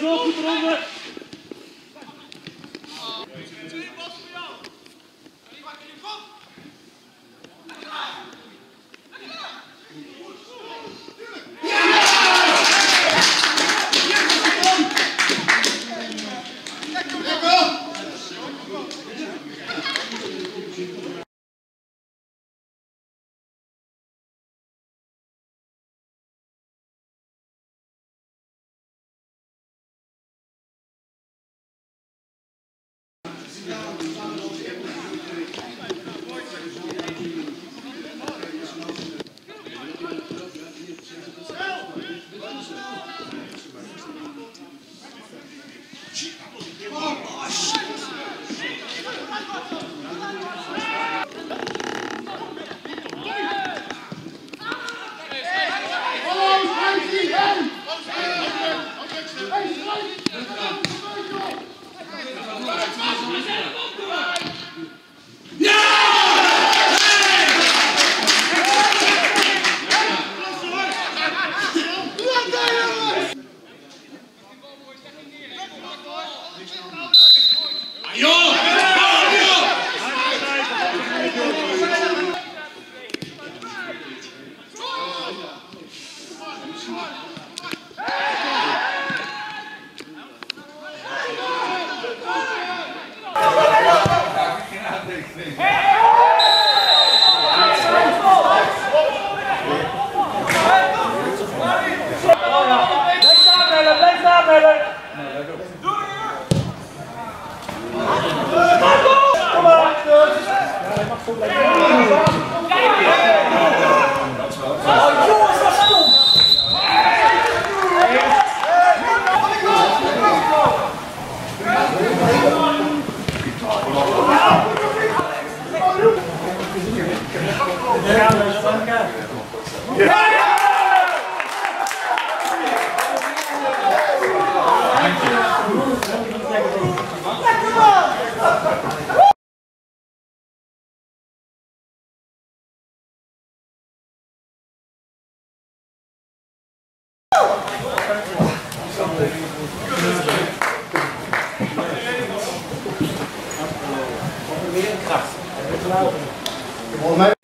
jogo, Bruno. Blijf staan, Mellen, blijf staan, Mellen. Kom maar. Oh, loud. Well,